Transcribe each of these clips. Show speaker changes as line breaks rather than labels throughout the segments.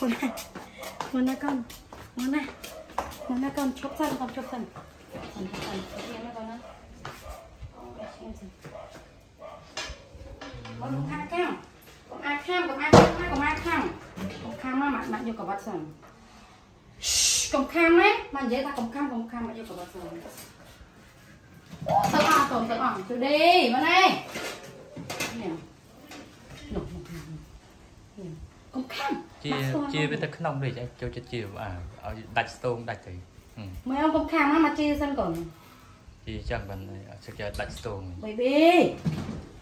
con này. Con này con. Con này. Con này con. Chốt sân, con chốt sân. Con chốt sân. Con em con nó con a con a cam con a cam con a cam con cam mà mặn mặn vô cả bát sân con cam đấy mà dễ ta con cam con cam mặn vô cả bát sân sợ à còn sợ ỏng chú đi nè nè nè កុំខាំជាជាវា
ទៅក្នុងនេះចូលចិត្តជាអាឲ្យដាច់ស្ទងដាច់ទៅ
មើលកុំខាំមកជាសិនកូន
ជាចឹងបានសឹកយកដាច់ស្ទង
បីបេ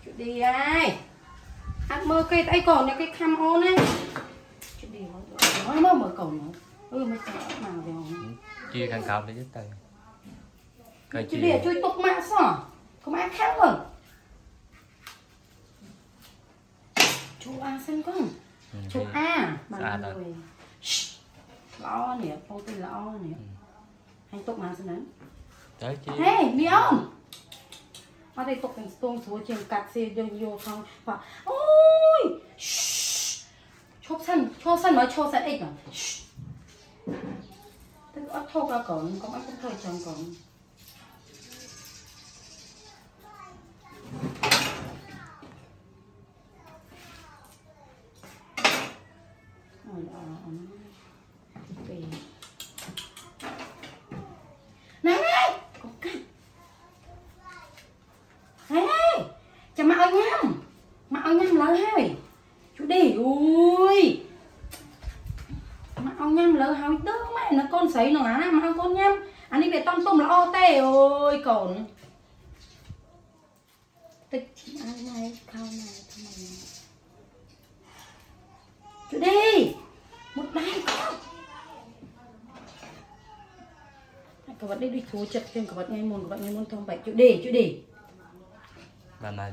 ជួយឌីហើយហាត់មើលគេអីកូនគេខាំអូនណាជួយឌីមកមើលមើលកូនអឺមិនស្អាតមកវិញ
ជាខាងក្រោមនេះទៅ
ជួយឌីជួយទុកម៉ាក់សោះកុំអាខាំកូនជួយអាសិនកូន
ជុំអ
ាបាទមួយល្អនេះពោទៅល្អនេះហើយទុកមកសិន
ទៅជីហេមីអូន
អត់ទេទុកទាំងស្ទងស្រួលជាងកាត់សៀយើងយកផងបាទអូយឈប់សិនឈប់សិនមកឈប់សិនអីបាទទៅអត់ធូបដល់កូនកុំអត់ទៅធ្វើចឹងកូន mặc lỡ hai. Chú đi ui mà ông nhâm lỡ hai đứa mẹ, nó con sấy nó á mà con nhâm anh đi về tông tùng là o tê ơi còn. Tích ai này khao này chú đi. Một đai con. Các bạn đi đi thú chật thêm, các bạn nghe môn, các bạn nghe môn thông bạch chú đi chú đi.
Bà này.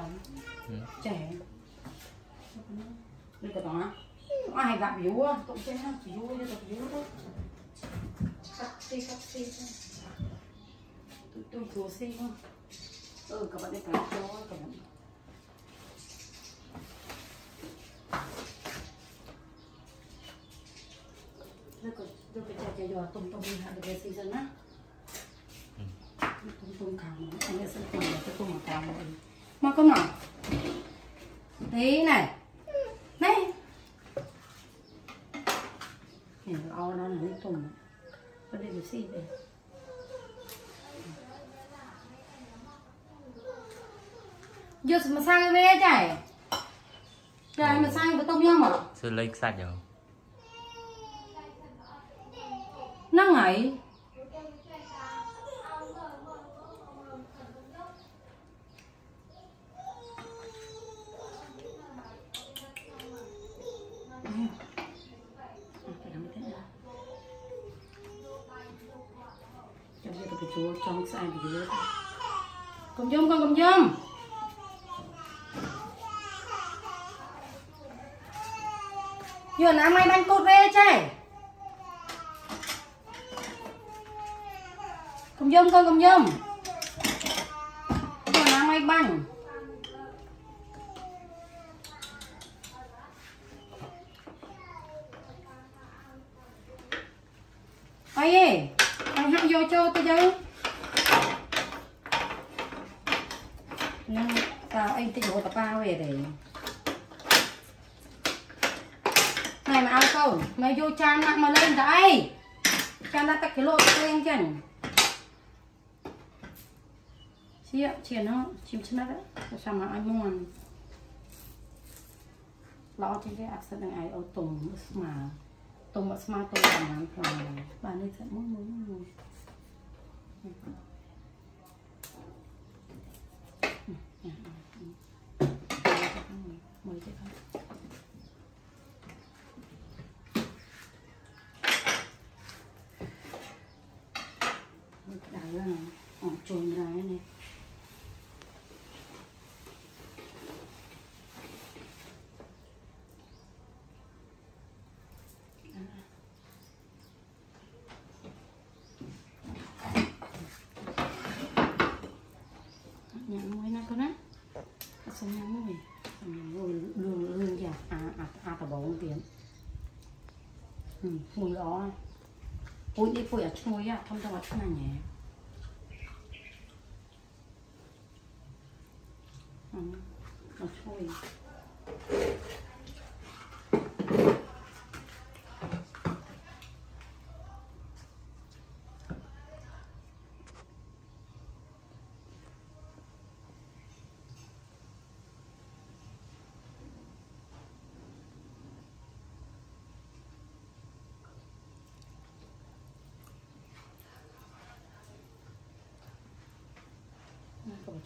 Không?
Ừ.
Trẻ. Đây có đó ai gặp vú á tụng trên ha vú như tập vú đó cắt xi cắt xi tôi tôi cố xi không ừ các bạn đi cả cho các bạn. Đây có đây có chạy chạy giò tung tung đi hạ được cái dân á mà con nào tí này này nhìn ao đó là cái tùng có đi được gì đây giờ mà sang cái vé chạy, chạy mà sang cái tôm nhau mà
sự lấy sạch rồi
nó ngấy chúa trong sai bị chúa Cầm dâm con cầm dâm Giờ nó mày bánh cột về chạy Cầm dâm con cầm dâm vừa nó mày bánh. យកចូលទៅយើងនឹងតើអីបន្តិចរហូតតប៉ាវទេតែមកឲ្យកូនមកយកចានដាក់មកលេងតើអីចានដាក់ទឹកគីឡូទៅលេងចឹងជាជាណោឈាមឆ្និតទៅចាំមកឲ្យមួនល្អជាងគេអាក់សិតនឹងឯងអូទុំស្មាទុំអត់ស្មាទុំតាមខ្លាំងបាននេះសិតមួយមួយមួយ xong nhắm mũi xong lương lương già à à à tao bóng một tiếng ừ mùi đó ôi đi phủi ở chui á thông tao ở chỗ này nhé ừ ở chui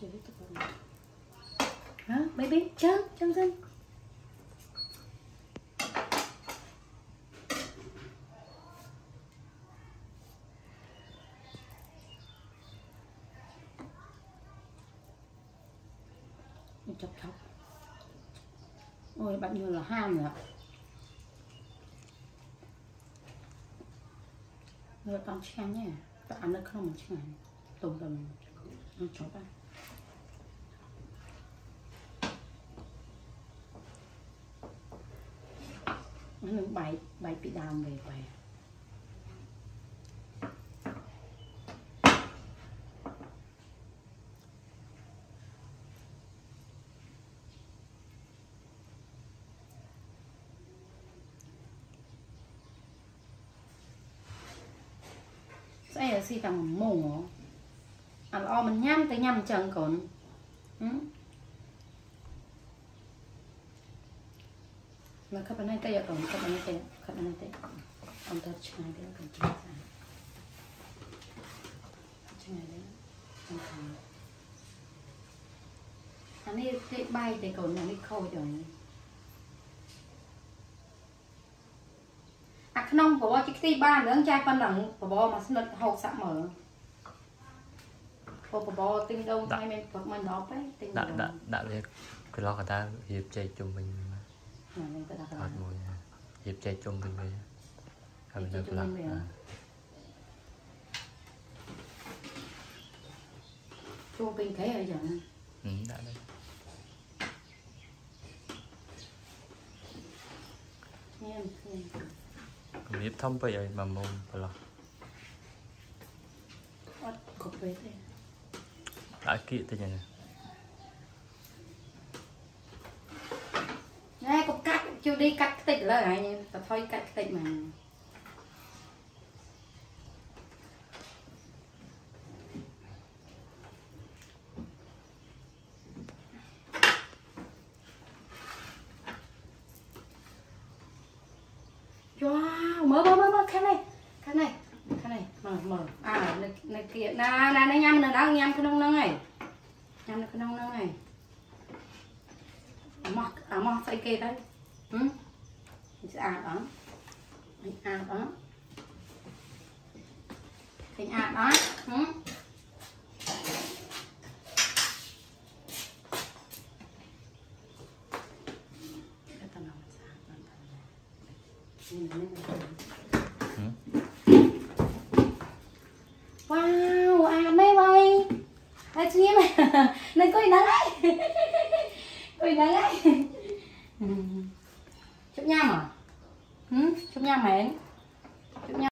chơi với tụi con hả baby chân chân xinh chọc chọc ôi bạn như là ham rồi người con chén nhé bạn ăn được không một chén tùng tầm nó chó bạn chọc nó bị đau về quay Sao là si tầm mù hả? À mình nhắm tới nhắm chân còn ừ? មកខប់អានេះទៅយកកុំខប់អានេះទៅខប់អានេះទៅអំតឆ្ងាយទៅកុំឆ្ងាយឆ្ងាយទៅអានេះគេបាយតែកូននេះខូចហើយអាក្នុងប្រវល់ជីខ្ទីបានហ្នឹងចាស់ប៉ុណ្ណឹងប្រវល់មកស្និតហូបសាក់មើលពោះបបទិញដូងថ្ងៃមានប្រកមិនដល់ទេទិញដាក់ដាក់
ដាក់វាកន្លោះកតារៀបចែកជុំវិញ
មក អានេះទៅដាក់ ថត
មួយរៀបចែកជុំវិញវិញហើយនៅកន្លោះអា
ជួពេញគេអីចឹង ហ
ឹមដាក់ទៅ
មានឃើញ
គម្រាបធំពេកឲ្យ1ម៉ោងកន្លោះ
អត់គ្រប់ពេកទេ
ដាក់គៀកតិចហ្នឹង
ណែកុំកាត់ជូឌីកាត់ខ្ទេចលើហើយទៅថយកាត់ខ្ទេចមកវ៉ាវមើលមើលមើលមើលខាងនេះខាងនេះខាងនេះមើលមើលអានៅនៅគៀកណាណានេះញ៉ាំនៅដល់ញ៉ាំក្នុង អាម៉ោះអាម៉ោះស្អីគេទៅហឹមស្អាតអត់មិនស្អាតអត់ឃើញស្អាតអត់ហឹមទៅតាមស្អាតអត់នេះនេះ
ហឹម
Wow, à mấy bay À chị em Này coi nắng ấy Ui nắng ấy Chúc Chụp à? Ừ, chúc nham mến